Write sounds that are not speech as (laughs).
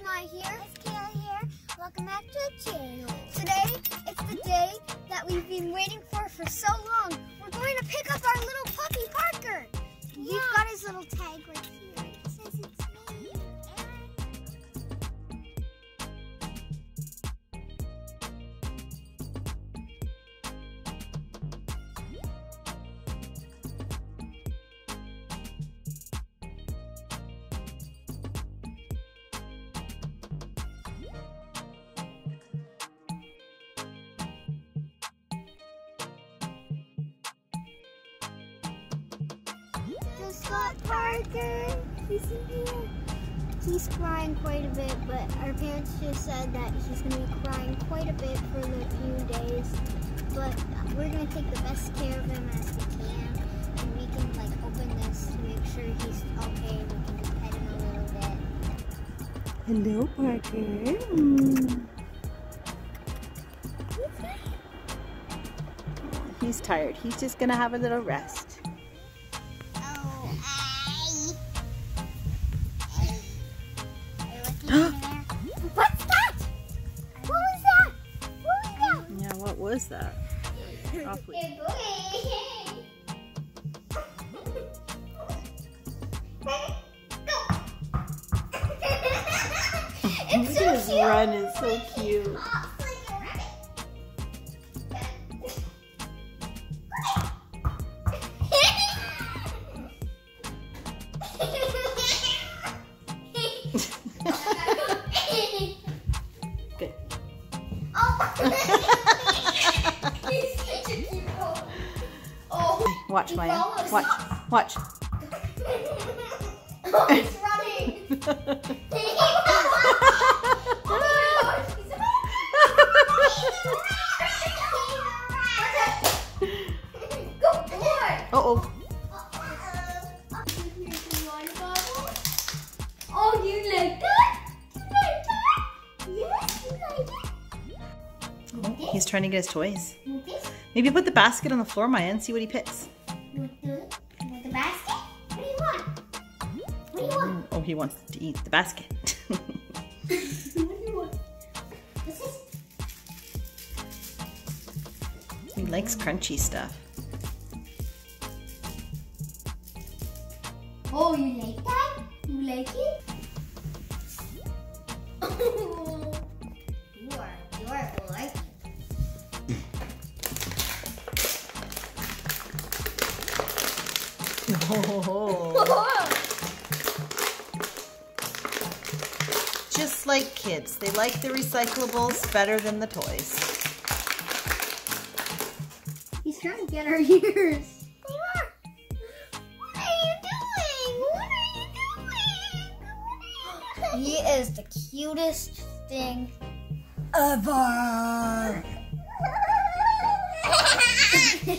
here. It's Kayla here. Welcome back to the channel. Today, it's the day that we've been waiting for for so long. We're going to pick up our little puppy, Parker. He's got his little tag right got Parker. He's in here. He's crying quite a bit, but our parents just said that he's going to be crying quite a bit for the few days. But we're going to take the best care of him as we can. And we can like open this to make sure he's okay and we can just pet him a little bit. Hello, Parker. Mm. He's tired. He's just gonna have a little rest. Was that? Awfully. (laughs) it's Look so his cute. run is so cute. (laughs) Good. oh, (laughs) Watch, Mya. Watch. Watch. (laughs) oh, he's running. Oh, you like that? You like that? Yes, you like it. Oh, He's trying to get his toys. Maybe put the basket on the floor, Mya, and see what he picks. The, basket? What do you want? What do you want? Oh, he wants to eat the basket. (laughs) what do you want? What's this? he likes crunchy stuff. Oh, you like that? You like it? (laughs) Just like kids, they like the recyclables better than the toys. He's trying to get our (laughs) ears. What are you doing? What are you doing? He is the cutest thing ever. (laughs) hey,